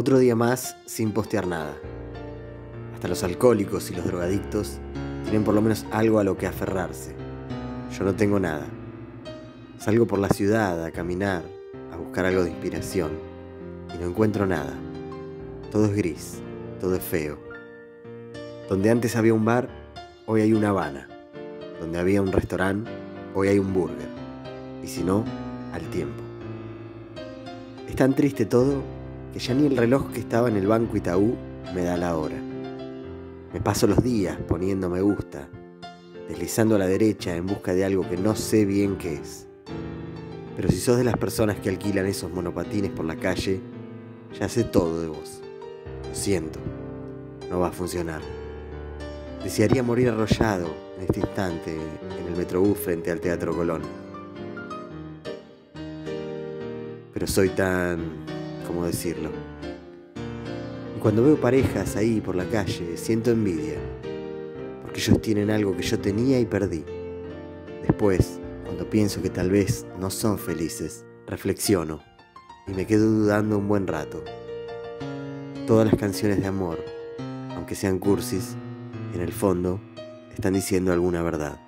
Otro día más sin postear nada. Hasta los alcohólicos y los drogadictos tienen por lo menos algo a lo que aferrarse. Yo no tengo nada. Salgo por la ciudad a caminar, a buscar algo de inspiración y no encuentro nada. Todo es gris, todo es feo. Donde antes había un bar, hoy hay una Habana. Donde había un restaurante, hoy hay un burger. Y si no, al tiempo. Es tan triste todo que ya ni el reloj que estaba en el banco Itaú me da la hora. Me paso los días poniendo me gusta, deslizando a la derecha en busca de algo que no sé bien qué es. Pero si sos de las personas que alquilan esos monopatines por la calle, ya sé todo de vos. Lo siento, no va a funcionar. Desearía morir arrollado en este instante en el Metrobús frente al Teatro Colón. Pero soy tan cómo decirlo. Y cuando veo parejas ahí por la calle, siento envidia, porque ellos tienen algo que yo tenía y perdí. Después, cuando pienso que tal vez no son felices, reflexiono y me quedo dudando un buen rato. Todas las canciones de amor, aunque sean cursis, en el fondo están diciendo alguna verdad.